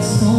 coração.